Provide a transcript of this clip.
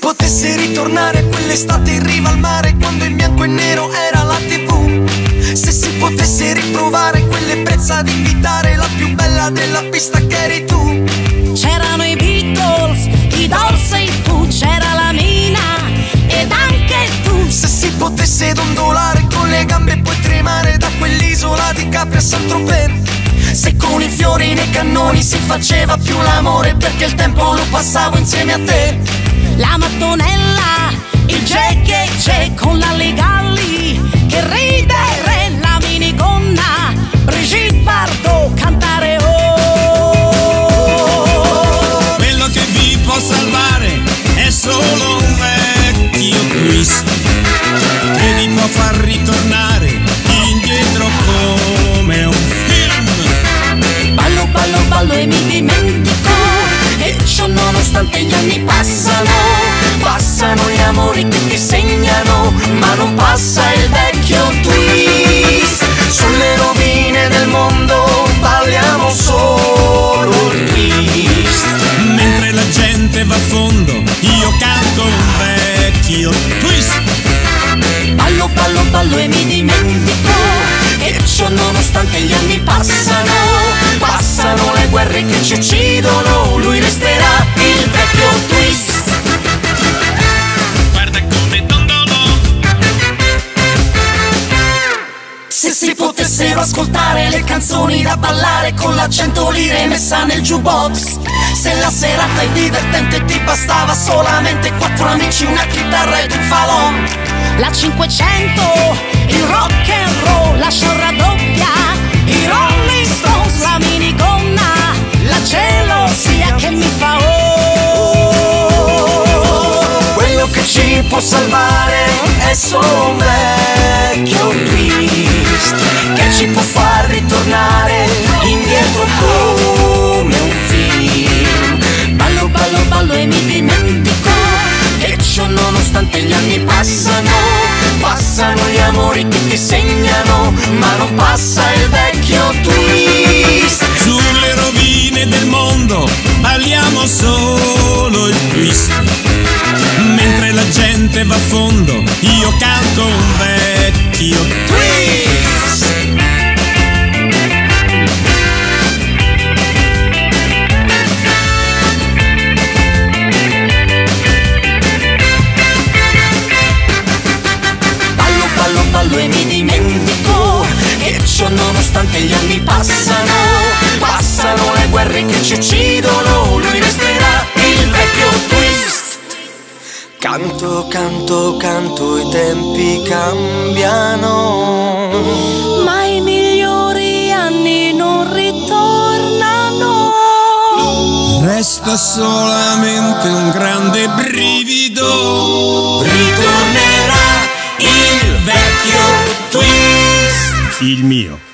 potesse ritornare quell'estate in riva al mare quando in bianco e nero era la tv Se si potesse riprovare quell'ebbrezza ad invitare la più bella della pista che eri tu. C'erano i Beatles, i Doors e i Pooh, c'era la Mina ed anche tu. Se si potesse dondolare con le gambe e poi tremare da quell'isola di Capri a Saint-Tropez. Se con i fiori nei cannoni si faceva più l'amore perché il tempo lo passavo insieme a te la mattonella, il JKJ con la Legalli che ridere la minigonna, Brigitte Bardot cantare oh. Quello che vi può salvare è solo un vecchio twist che vi può far ritornare indietro come un film. Ballo, ballo, ballo e mi dimentico e ciò nonostante gli anni passano amori che ti segnano Ma non passa il vecchio twist. Sulle rovine del mondo balliamo solo il twist. Mentre la gente va a fondo io canto un vecchio twist. Ballo, ballo, ballo e mi dimentico E ciò nonostante gli anni Passano ascoltare le canzoni da ballare con la cento lire messa nel jukebox. Se la serata è divertente ti bastava solamente quattro amici, una chitarra ed un falon La 500, il rock and roll, la show raddoppia I Rolling Stones, la minigonna La gelosia che mi fa oh. Quello che ci può salvare è solo un vecchio twist nonostante gli anni passano Passano gli amori che ti segnano Ma non passa il vecchio twist. Sulle rovine del mondo balliamo solo il twist Mentre la gente va a fondo io canto ballo, e mi dimentico E ciò nonostante gli anni passano Passano le guerre che ci uccidono Lui resterà il vecchio twist. Canto, canto, canto, i tempi cambiano. Ma i migliori anni non ritornano. Resta solamente un grande brivido Il mio